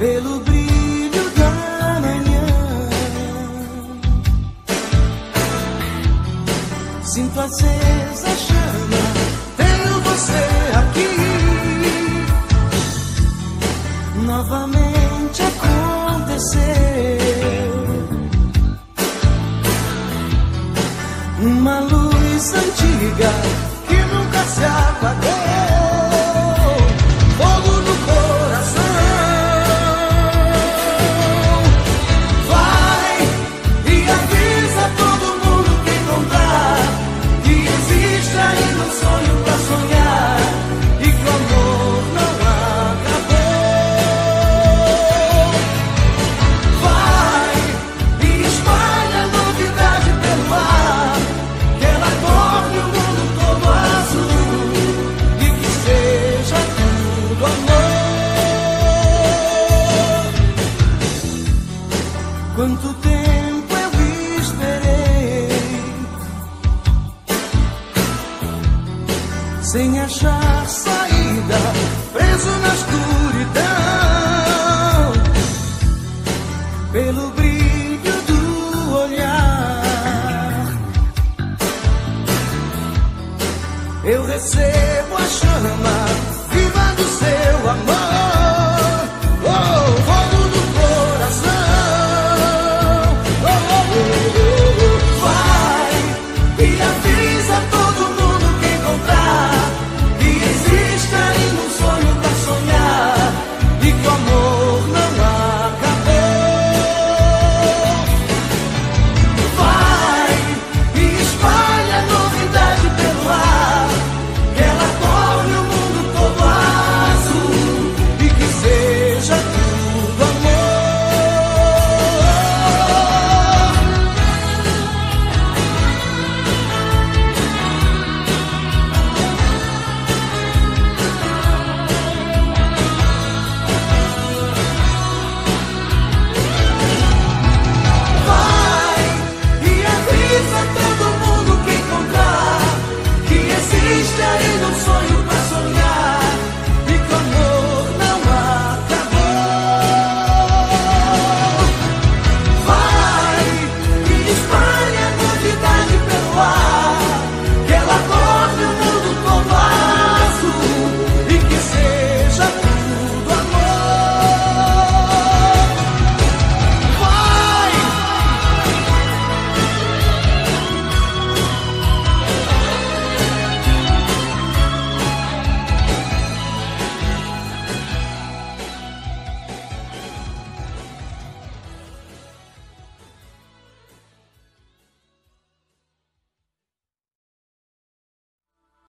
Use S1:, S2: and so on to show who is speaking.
S1: pelo brilho da manhã. Sinto acesa a chama, tenho você aqui. Novamente aconteceu uma luz antiga que nunca se apagou. Quanto tempo eu esperei sem achar saída, preso na escuridão, pelo brilho do olhar. Eu recebo a chama viva do seu amor.